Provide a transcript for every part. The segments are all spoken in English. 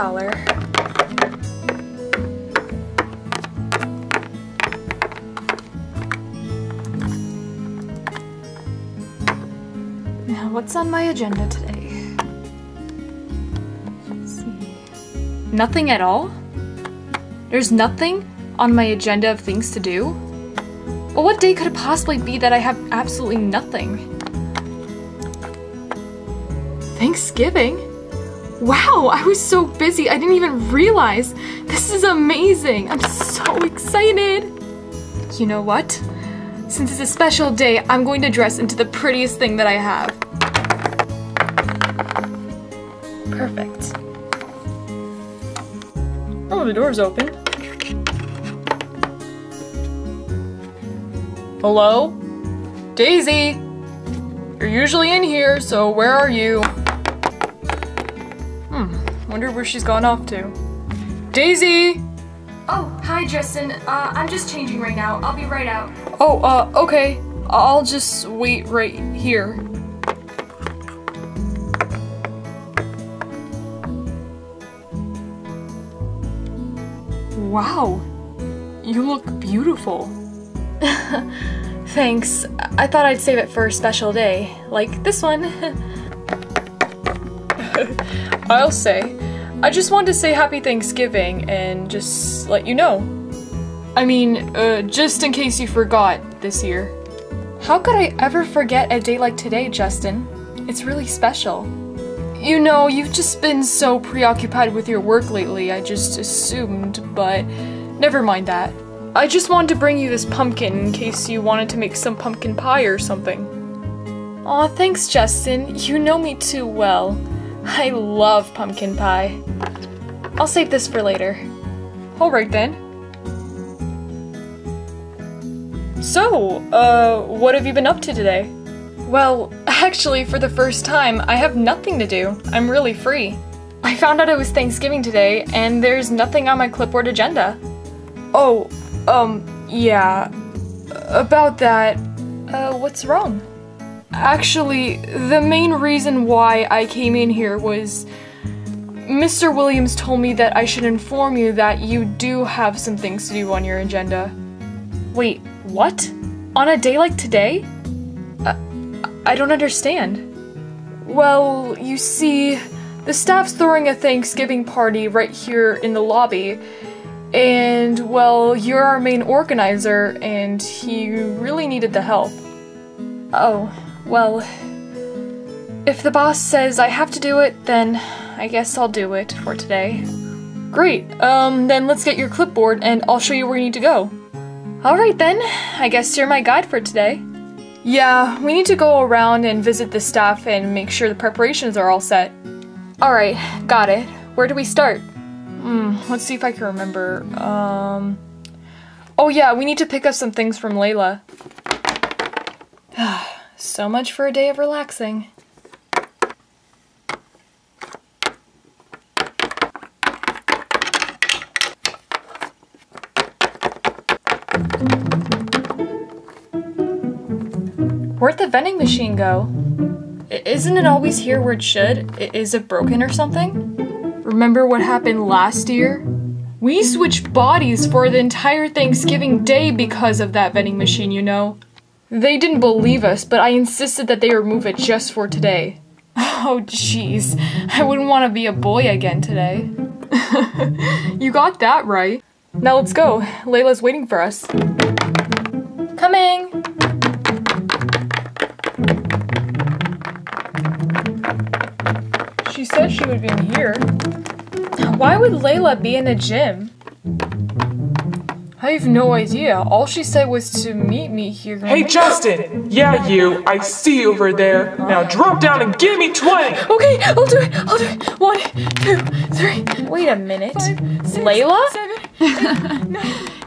dollar. Now, what's on my agenda today? Nothing at all? There's nothing on my agenda of things to do? Well, what day could it possibly be that I have absolutely nothing? Thanksgiving? Wow, I was so busy I didn't even realize. This is amazing. I'm so excited. You know what? Since it's a special day, I'm going to dress into the prettiest thing that I have. Perfect. Oh, the door's open. Hello? Daisy! You're usually in here, so where are you? Wonder where she's gone off to. Daisy! Oh, hi Justin. Uh, I'm just changing right now. I'll be right out. Oh, uh, okay. I'll just wait right here. Wow, you look beautiful. Thanks. I thought I'd save it for a special day, like this one. I'll say. I just wanted to say happy Thanksgiving and just let you know. I mean, uh, just in case you forgot this year. How could I ever forget a day like today, Justin? It's really special. You know, you've just been so preoccupied with your work lately, I just assumed, but never mind that. I just wanted to bring you this pumpkin in case you wanted to make some pumpkin pie or something. Aw, thanks, Justin. You know me too well. I love pumpkin pie. I'll save this for later. Alright then. So, uh, what have you been up to today? Well, actually, for the first time, I have nothing to do. I'm really free. I found out it was Thanksgiving today, and there's nothing on my clipboard agenda. Oh, um, yeah. About that, uh, what's wrong? Actually, the main reason why I came in here was Mr. Williams told me that I should inform you that you do have some things to do on your agenda. Wait, what? On a day like today? Uh, I don't understand. Well, you see, the staff's throwing a Thanksgiving party right here in the lobby, and well, you're our main organizer, and he really needed the help. Oh, well, if the boss says I have to do it, then I guess I'll do it for today. Great, um, then let's get your clipboard and I'll show you where you need to go. Alright then, I guess you're my guide for today. Yeah, we need to go around and visit the staff and make sure the preparations are all set. Alright, got it. Where do we start? Hmm, let's see if I can remember. Um. Oh, yeah, we need to pick up some things from Layla. so much for a day of relaxing. Where'd the vending machine go? I- Isn't it always here where it should? I- Is it broken or something? Remember what happened last year? We switched bodies for the entire Thanksgiving day because of that vending machine, you know. They didn't believe us, but I insisted that they remove it just for today. Oh, jeez. I wouldn't want to be a boy again today. you got that right. Now let's go. Layla's waiting for us. Coming! She said she would be in here. Why would Layla be in a gym? I have no idea. All she said was to meet me here. Hey, Justin! Yeah, you. I see you over there. Now drop down and give me 20! Okay, I'll do it. I'll do it. One, two, three. Wait a minute. Layla?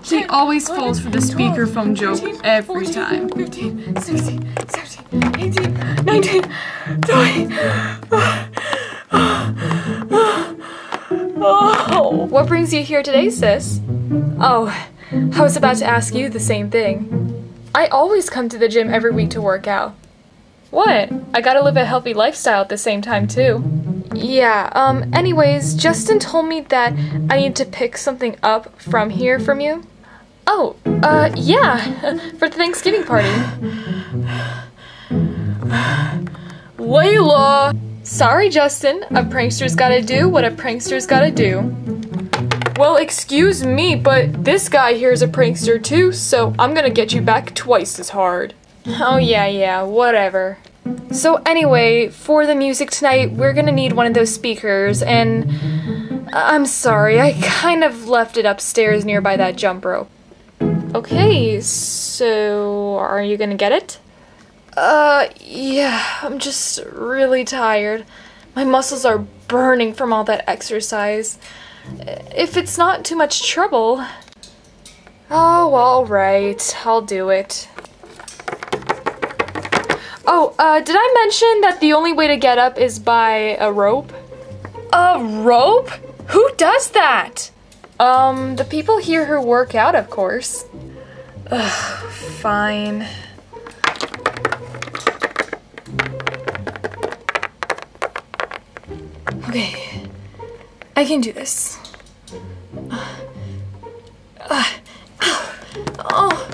He always falls for the speakerphone joke every time. 15, 16, 17, 18, 19, 20. Oh, what brings you here today, sis? Oh, I was about to ask you the same thing. I always come to the gym every week to work out. What? I gotta live a healthy lifestyle at the same time, too. yeah, um, anyways, Justin told me that I need to pick something up from here from you. Oh, uh, yeah, for the Thanksgiving party. Layla! Sorry, Justin, a prankster's gotta do what a prankster's gotta do. Well, excuse me, but this guy here is a prankster too, so I'm gonna get you back twice as hard. Oh, yeah, yeah, whatever. So, anyway, for the music tonight, we're gonna need one of those speakers, and I'm sorry, I kind of left it upstairs nearby that jump rope. Okay, so are you gonna get it? Uh, yeah, I'm just really tired. My muscles are burning from all that exercise. If it's not too much trouble. Oh, alright, I'll do it. Oh, uh, did I mention that the only way to get up is by a rope? A rope? Who does that? Um, the people here who work out, of course. Ugh, fine. Okay, I can do this. Uh, uh, oh.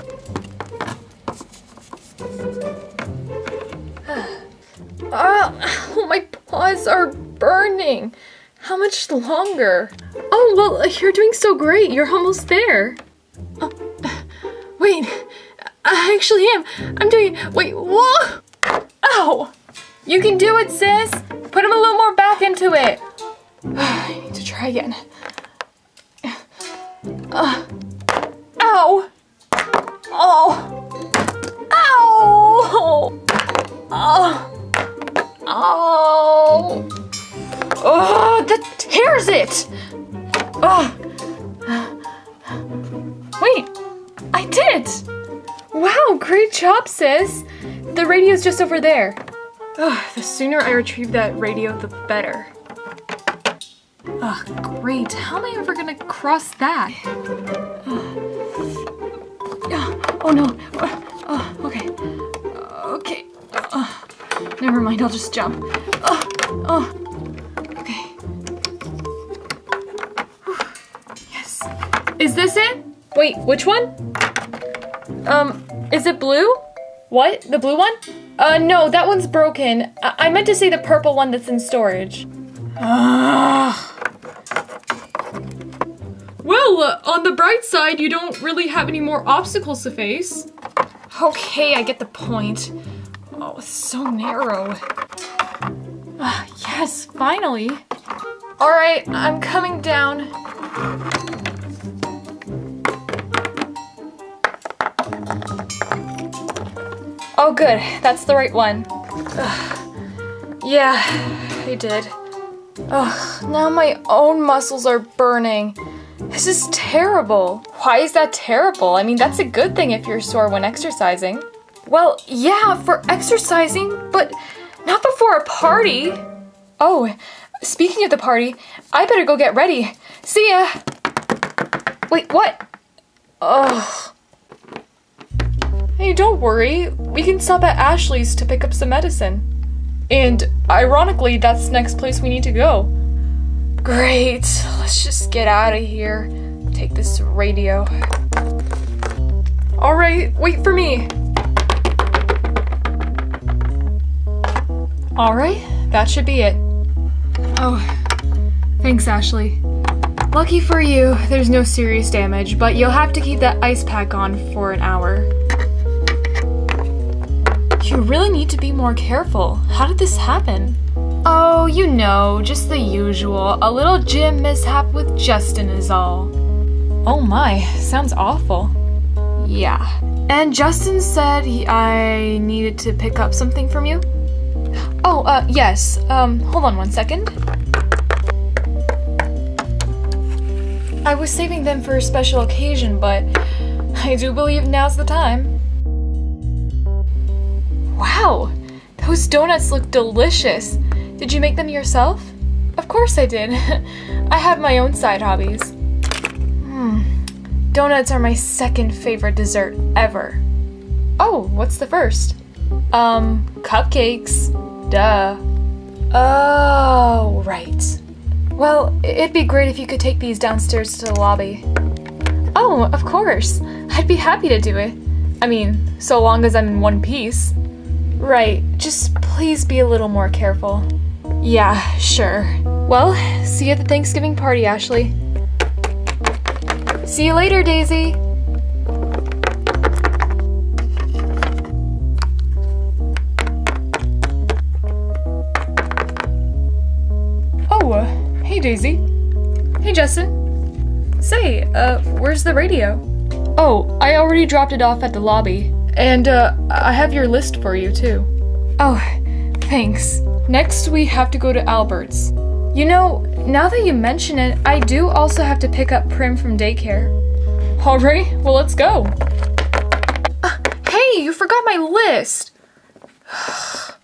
Uh, oh, my paws are burning. How much longer? Oh, well, you're doing so great. You're almost there. Uh, wait, I actually am. I'm doing. Wait, whoa! Ow! You can do it, sis. Put him a little more back into it. Try again. Uh, ow! Oh! Ow! Oh! Oh! Oh, that tears it! Oh! Wait, I did it! Wow, great job, sis! The radio's just over there. The sooner I retrieve that radio, the better. Ugh, great. How am I ever gonna cross that? Oh no. Oh, okay. Uh, okay. Oh, never mind, I'll just jump. Oh, oh. Okay. Yes. Is this it? Wait, which one? Um, is it blue? What? The blue one? Uh, no, that one's broken. I, I meant to say the purple one that's in storage. Ugh. On the bright side, you don't really have any more obstacles to face. Okay, I get the point. Oh, it's so narrow. Uh, yes, finally. All right, I'm coming down. Oh, good. That's the right one. Ugh. Yeah, I did. Ugh, now my own muscles are burning. This is terrible. Why is that terrible? I mean, that's a good thing if you're sore when exercising. Well, yeah, for exercising, but not before a party. Oh, speaking of the party, I better go get ready. See ya. Wait, what? Ugh. Hey, don't worry. We can stop at Ashley's to pick up some medicine. And ironically, that's the next place we need to go. Great. Let's just get out of here. Take this radio. Alright, wait for me. Alright, that should be it. Oh, thanks, Ashley. Lucky for you, there's no serious damage, but you'll have to keep that ice pack on for an hour. You really need to be more careful. How did this happen? Oh, you know, just the usual. A little gym mishap with Justin is all. Oh my, sounds awful. Yeah. And Justin said he, I needed to pick up something from you? Oh, uh, yes. Um, hold on one second. I was saving them for a special occasion, but I do believe now's the time. Wow, those donuts look delicious. Did you make them yourself? Of course I did. I have my own side hobbies. Hmm. Donuts are my second favorite dessert ever. Oh, what's the first? Um, cupcakes. Duh. Oh, right. Well, it'd be great if you could take these downstairs to the lobby. Oh, of course. I'd be happy to do it. I mean, so long as I'm in one piece. Right, just please be a little more careful. Yeah, sure. Well, see you at the Thanksgiving party, Ashley. See you later, Daisy. Oh, uh, hey, Daisy. Hey, Justin. Say, uh, where's the radio? Oh, I already dropped it off at the lobby. And, uh, I have your list for you, too. Oh, thanks. Next, we have to go to Albert's. You know, now that you mention it, I do also have to pick up Prim from daycare. Alright, well, let's go. Uh, hey, you forgot my list!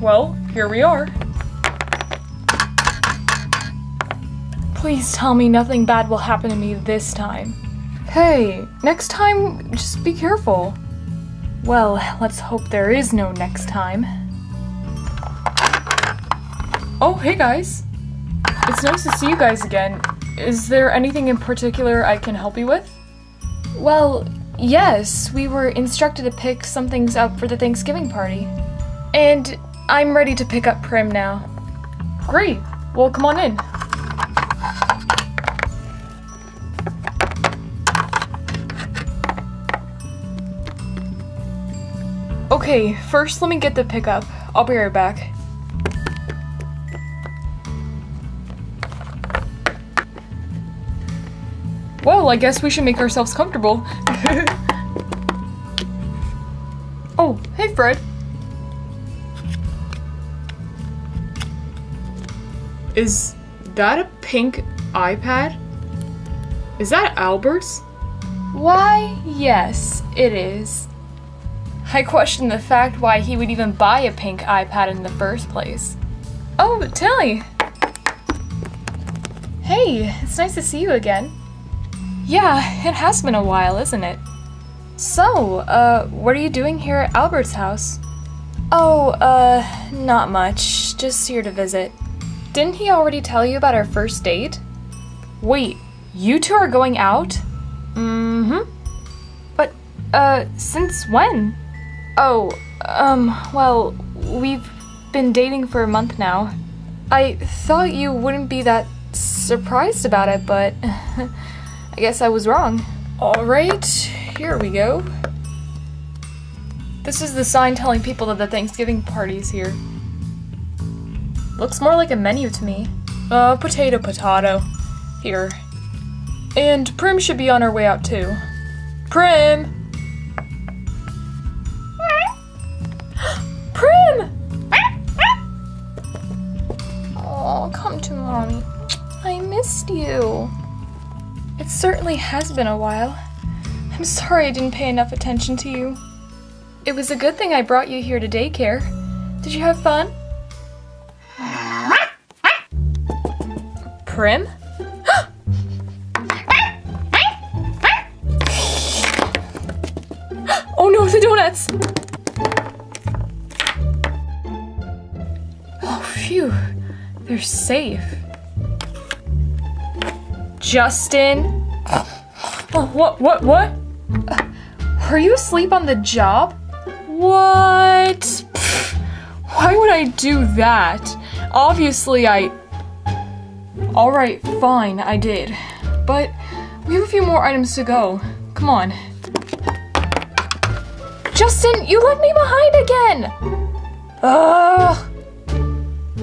Well, here we are. Please tell me nothing bad will happen to me this time. Hey, next time, just be careful. Well, let's hope there is no next time. Oh, hey guys. It's nice to see you guys again. Is there anything in particular I can help you with? Well, yes, we were instructed to pick some things up for the Thanksgiving party. And I'm ready to pick up Prim now. Great. Well, come on in. Okay, first let me get the pickup. I'll be right back. Well, I guess we should make ourselves comfortable. oh, hey Fred. Is that a pink iPad? Is that Albert's? Why, yes, it is. I question the fact why he would even buy a pink iPad in the first place. Oh, Tilly! Hey, it's nice to see you again. Yeah, it has been a while, isn't it? So, uh, what are you doing here at Albert's house? Oh, uh, not much. Just here to visit. Didn't he already tell you about our first date? Wait, you two are going out? Mm hmm. But, uh, since when? Oh, um, well, we've been dating for a month now. I thought you wouldn't be that surprised about it, but I guess I was wrong. Alright, here we go. This is the sign telling people that the Thanksgiving party's here. Looks more like a menu to me. Uh, potato, potato. Here. And Prim should be on her way out too. Prim! Prim! Oh, come to mommy. I missed you. It certainly has been a while. I'm sorry I didn't pay enough attention to you. It was a good thing I brought you here to daycare. Did you have fun? Prim? They're safe. Justin? Oh, what, what, what? Were you asleep on the job? What? Why would I do that? Obviously, I. Alright, fine, I did. But we have a few more items to go. Come on. Justin, you left me behind again! Ugh!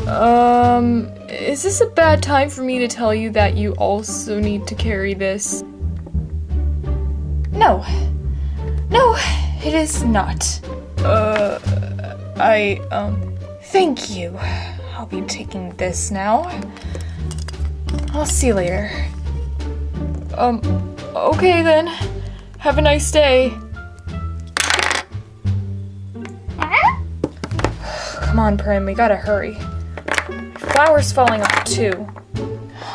Ugh! Um, is this a bad time for me to tell you that you also need to carry this? No. No, it is not. Uh, I, um, thank you. I'll be taking this now. I'll see you later. Um, okay then. Have a nice day. Come on, Prim, we gotta hurry. Flowers falling off too.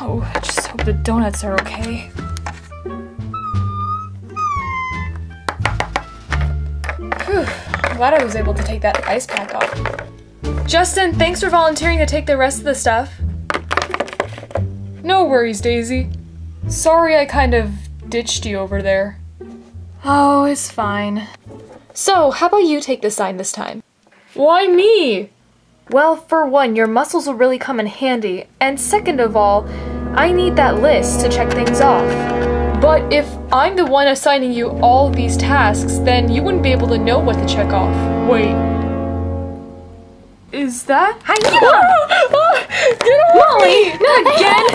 Oh, I just hope the donuts are okay. Whew, I'm glad I was able to take that ice pack off. Justin, thanks for volunteering to take the rest of the stuff. No worries, Daisy. Sorry I kind of ditched you over there. Oh, it's fine. So, how about you take the sign this time? Why me? Well, for one, your muscles will really come in handy, and second of all, I need that list to check things off. But if I'm the one assigning you all these tasks, then you wouldn't be able to know what to check off. Wait. Is that? Ah, get away! Molly, not again!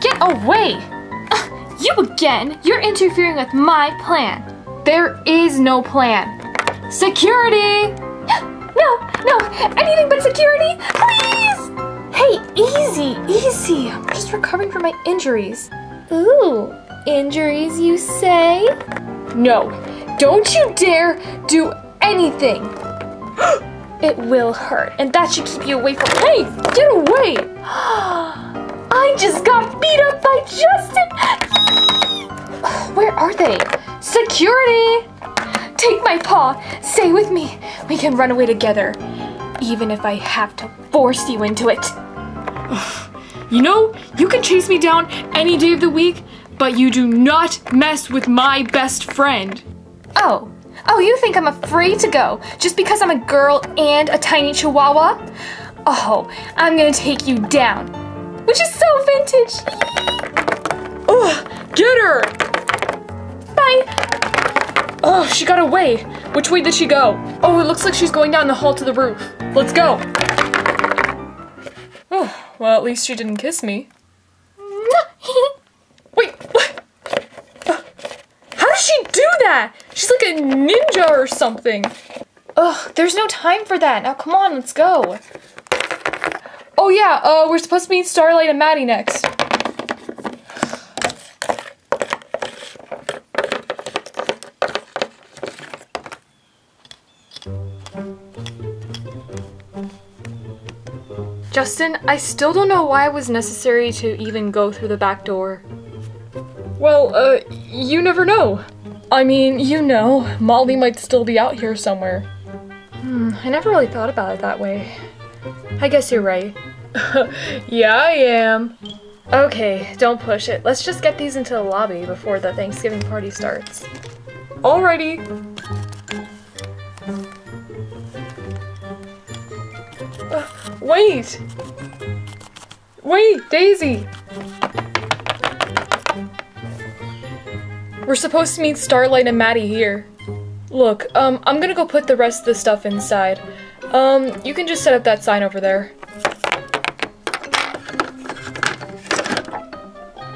Get away! Ah, you again! You're interfering with my plan. There is no plan. Security! No, no, anything but security, please! Hey, easy, easy. I'm just recovering from my injuries. Ooh, injuries, you say? No, don't you dare do anything. It will hurt, and that should keep you away from. Hey, get away! I just got beat up by Justin! Where are they? Security! Take my paw. Stay with me. We can run away together. Even if I have to force you into it. You know, you can chase me down any day of the week, but you do not mess with my best friend. Oh. Oh, you think I'm afraid to go just because I'm a girl and a tiny chihuahua? Oh, I'm gonna take you down. Which is so vintage. Ugh, get her! Bye. Oh, she got away. Which way did she go? Oh, it looks like she's going down the hall to the roof. Let's go. Oh, well, at least she didn't kiss me. Wait, what? How does she do that? She's like a ninja or something. Ugh, there's no time for that. Now come on, let's go. Oh yeah, uh, we're supposed to meet Starlight and Maddie next. Justin, I still don't know why it was necessary to even go through the back door. Well, uh, you never know. I mean, you know, Molly might still be out here somewhere. Hmm, I never really thought about it that way. I guess you're right. yeah, I am. Okay, don't push it. Let's just get these into the lobby before the Thanksgiving party starts. Alrighty. Uh, wait! Wait, Daisy! We're supposed to meet Starlight and Maddie here. Look, um, I'm gonna go put the rest of the stuff inside. Um, you can just set up that sign over there.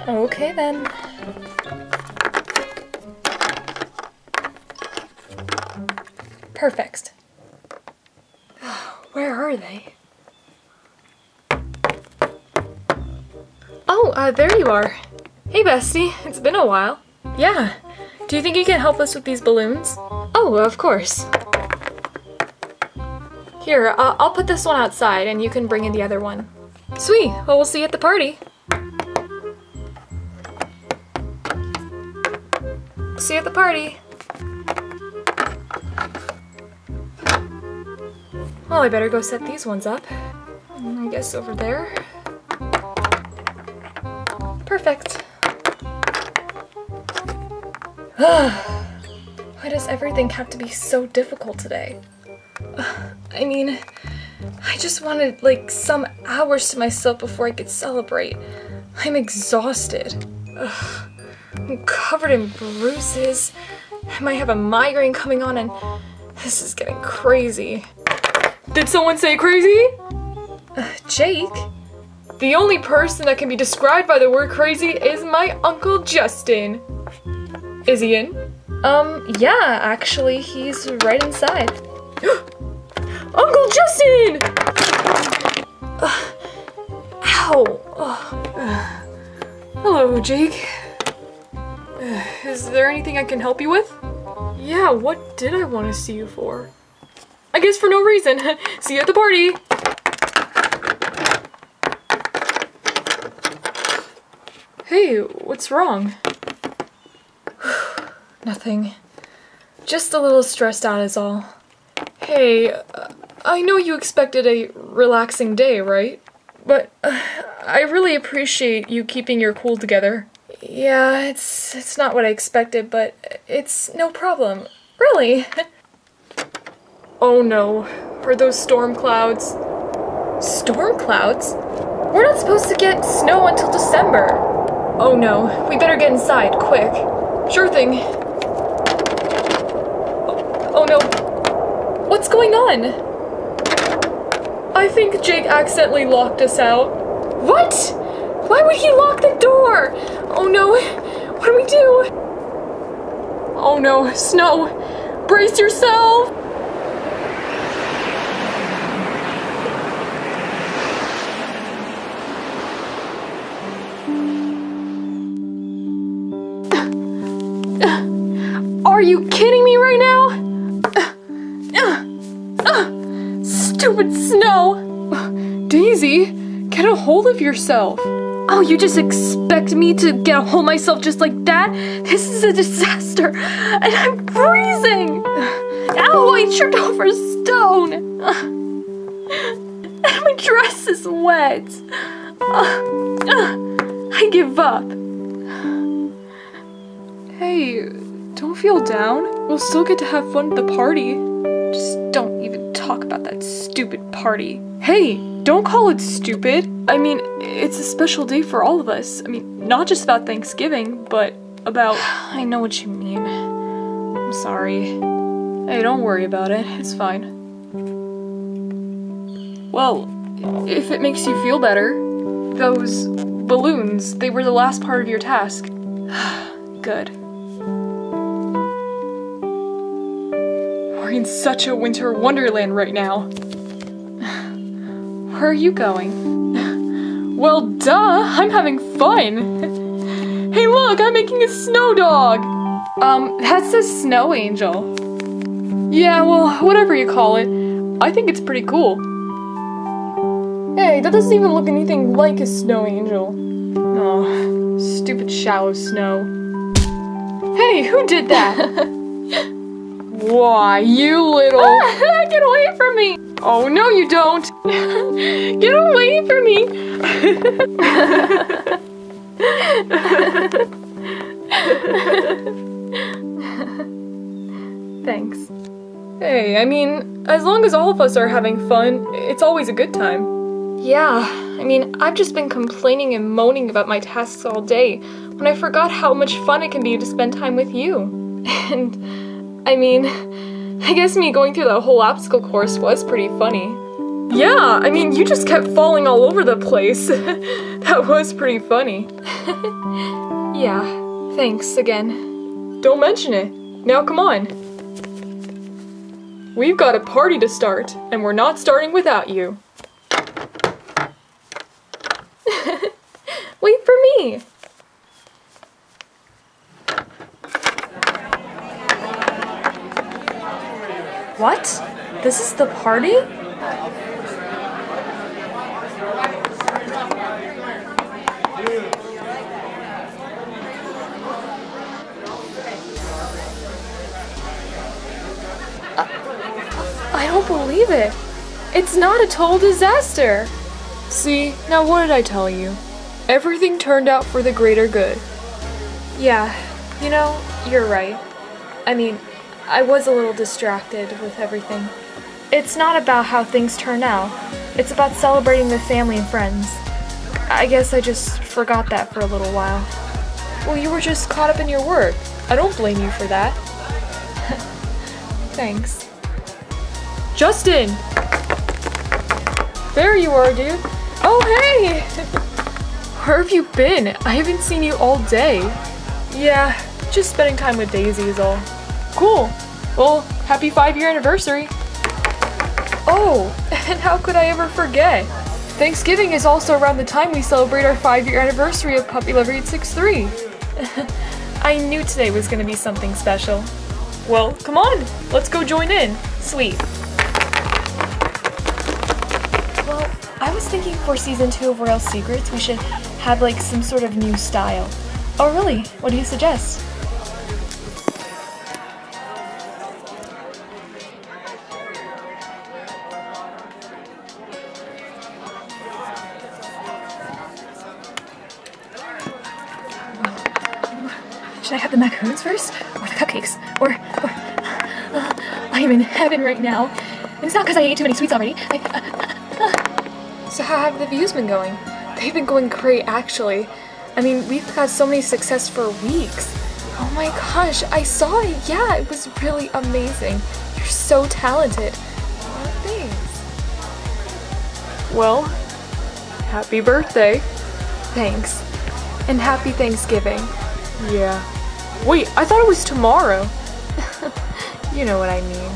Okay then. Perfect. Where are they? Uh, there you are. Hey, bestie. It's been a while. Yeah. Do you think you can help us with these balloons? Oh, of course. Here, uh, I'll put this one outside and you can bring in the other one. Sweet. Well, we'll see you at the party. See you at the party. Well, I better go set these ones up. I guess over there. Why does everything have to be so difficult today? I mean, I just wanted like some hours to myself before I could celebrate. I'm exhausted. Ugh. I'm covered in bruises. I might have a migraine coming on and this is getting crazy. Did someone say crazy? Uh, Jake? The only person that can be described by the word crazy is my Uncle Justin. Is he in? Um, yeah, actually, he's right inside. Uncle Justin! Ugh. ow! Ugh. Hello, Jake. Ugh, Is there anything I can help you with? Yeah, what did I want to see you for? I guess for no reason. see you at the party! Hey, what's wrong? Nothing. Just a little stressed out is all. Hey, uh, I know you expected a relaxing day, right? But uh, I really appreciate you keeping your cool together. Yeah, it's it's not what I expected, but it's no problem. Really. oh no. Are those storm clouds? Storm clouds? We're not supposed to get snow until December. Oh no, we better get inside, quick. Sure thing. What's going on? I think Jake accidentally locked us out. What? Why would he lock the door? Oh no. What do we do? Oh no, Snow. Brace yourself. Are you kidding me right now? Stupid Snow! Daisy, get a hold of yourself. Oh, you just expect me to get a hold of myself just like that? This is a disaster, and I'm freezing! Ow, I tripped over a stone! And my dress is wet! I give up. Hey, don't feel down. We'll still get to have fun at the party. Just don't even talk about that stupid party. Hey, don't call it stupid. I mean, it's a special day for all of us. I mean, not just about Thanksgiving, but about. I know what you mean. I'm sorry. Hey, don't worry about it. It's fine. Well, if it makes you feel better, those balloons, they were the last part of your task. Good. In such a winter wonderland right now. Where are you going? well, duh, I'm having fun. hey, look, I'm making a snow dog. Um, that's a snow angel. Yeah, well, whatever you call it, I think it's pretty cool. Hey, that doesn't even look anything like a snow angel. Oh, stupid shallow snow. Hey, who did that? Why, you little. Get away from me! Oh, no, you don't! Get away from me! Thanks. Hey, I mean, as long as all of us are having fun, it's always a good time. Yeah, I mean, I've just been complaining and moaning about my tasks all day when I forgot how much fun it can be to spend time with you. And, I mean, I guess me going through that whole obstacle course was pretty funny. Yeah, I mean, you just kept falling all over the place. that was pretty funny. yeah, thanks again. Don't mention it. Now come on. We've got a party to start, and we're not starting without you. Wait for me! What? This is the party? I don't believe it. It's not a total disaster. See, now what did I tell you? Everything turned out for the greater good. Yeah, you know, you're right. I mean, I was a little distracted with everything. It's not about how things turn out, it's about celebrating with family and friends. I guess I just forgot that for a little while. Well, you were just caught up in your work. I don't blame you for that. Thanks. Justin! There you are, dude. Oh, hey! Where have you been? I haven't seen you all day. Yeah, just spending time with Daisy is all. Cool. Well, happy five year anniversary. Oh, and how could I ever forget? Thanksgiving is also around the time we celebrate our five year anniversary of Puppy Lover 863. I knew today was going to be something special. Well, come on, let's go join in. Sweet. Well, I was thinking for season two of Royal Secrets, we should have like some sort of new style. Oh, really? What do you suggest? Should I have the macaroons first, or the cupcakes, or, or uh, I am in heaven right now. And it's not because I ate too many sweets already. I, uh, So how have the views been going? They've been going great, actually. I mean, we've had so many success for weeks. Oh my gosh, I saw it. Yeah, it was really amazing. You're so talented. Oh, thanks. Well, happy birthday. Thanks. And happy Thanksgiving. Yeah. Wait, I thought it was tomorrow. you know what I mean.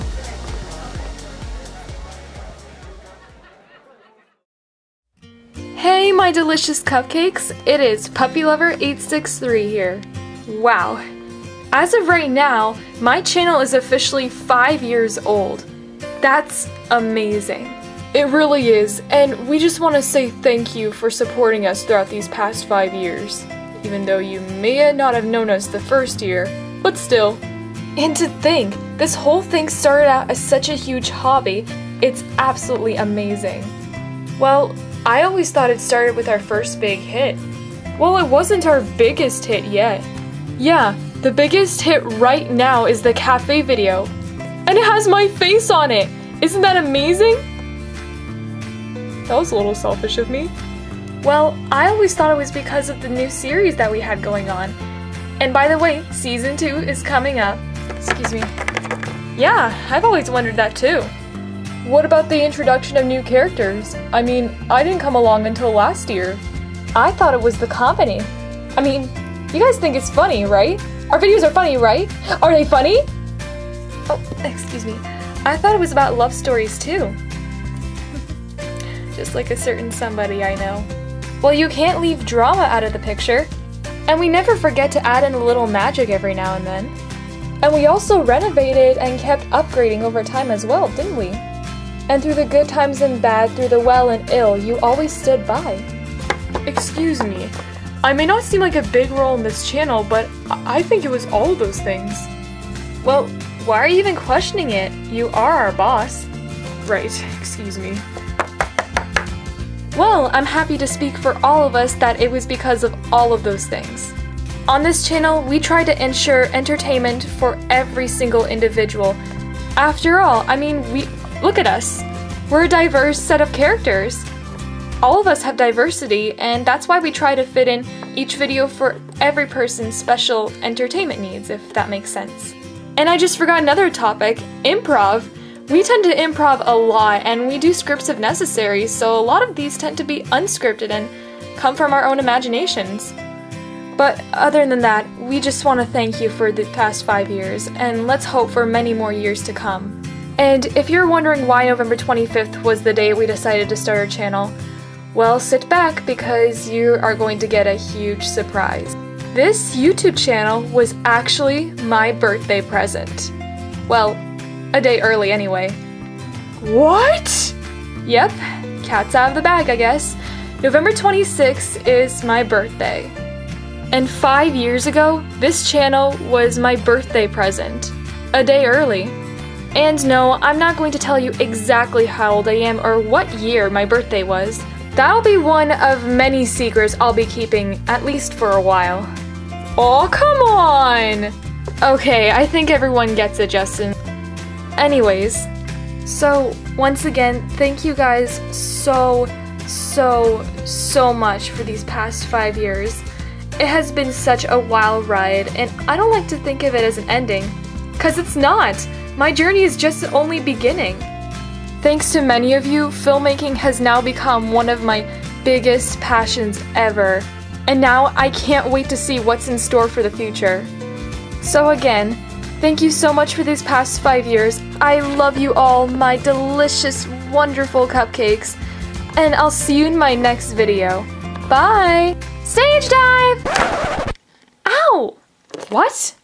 Hey, my delicious cupcakes! It is Puppy Lover 863 here. Wow. As of right now, my channel is officially 5 years old. That's amazing. It really is, and we just want to say thank you for supporting us throughout these past 5 years. Even though you may not have known us the first year, but still. And to think, this whole thing started out as such a huge hobby, it's absolutely amazing. Well, I always thought it started with our first big hit. Well, it wasn't our biggest hit yet. Yeah, the biggest hit right now is the cafe video. And it has my face on it! Isn't that amazing? That was a little selfish of me. Well, I always thought it was because of the new series that we had going on. And by the way, season 2 is coming up. Excuse me. Yeah, I've always wondered that too. What about the introduction of new characters? I mean, I didn't come along until last year. I thought it was the comedy. I mean, you guys think it's funny, right? Our videos are funny, right? Are they funny? Oh, excuse me. I thought it was about love stories too. Just like a certain somebody I know. Well, you can't leave drama out of the picture. And we never forget to add in a little magic every now and then. And we also renovated and kept upgrading over time as well, didn't we? And through the good times and bad, through the well and ill, you always stood by. Excuse me. I may not seem like a big role in this channel, but I think it was all of those things. Well, why are you even questioning it? You are our boss. Right, excuse me. Well, I'm happy to speak for all of us that it was because of all of those things. On this channel, we try to ensure entertainment for every single individual. After all, I mean, we look at us. We're a diverse set of characters. All of us have diversity, and that's why we try to fit in each video for every person's special entertainment needs, if that makes sense. And I just forgot another topic improv. We tend to improv a lot, and we do scripts if necessary, so a lot of these tend to be unscripted and come from our own imaginations. But other than that, we just want to thank you for the past five years, and let's hope for many more years to come. And if you're wondering why November 25th was the day we decided to start our channel, well, sit back because you are going to get a huge surprise. This YouTube channel was actually my birthday present. Well, a day early anyway. What? Yep, cat's out of the bag, I guess. November 26th is my birthday. And five years ago, this channel was my birthday present. A day early. And no, I'm not going to tell you exactly how old I am or what year my birthday was. That'll be one of many secrets I'll be keeping, at least for a while. Oh, come on! Okay, I think everyone gets it, Justin. Anyways, so once again, thank you guys so, so, so much for these past five years. It has been such a wild ride, and I don't like to think of it as an ending, because it's not. My journey is just only beginning. Thanks to many of you, filmmaking has now become one of my biggest passions ever. And now I can't wait to see what's in store for the future. So, again, thank you so much for these past five years. I love you all, my delicious, wonderful cupcakes. And I'll see you in my next video. Bye! Stage dive! Ow! What?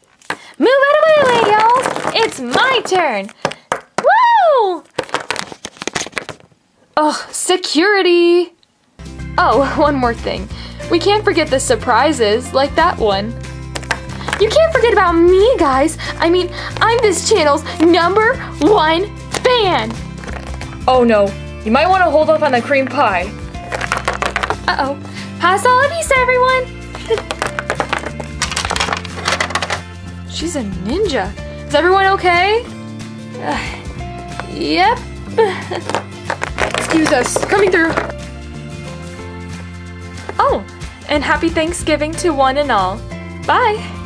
Move out of my way, y'all! It's my turn! Woo! Oh, security! Oh, one more thing. We can't forget the surprises, like that one. You can't forget about me, guys! I mean, I'm this channel's number one fan! Oh no, you might want to hold off on the cream pie. Uh oh. Pass all of these, to everyone! She's a ninja. Is everyone okay? Yep. Excuse us. Coming through. Oh, and happy Thanksgiving to one and all. Bye.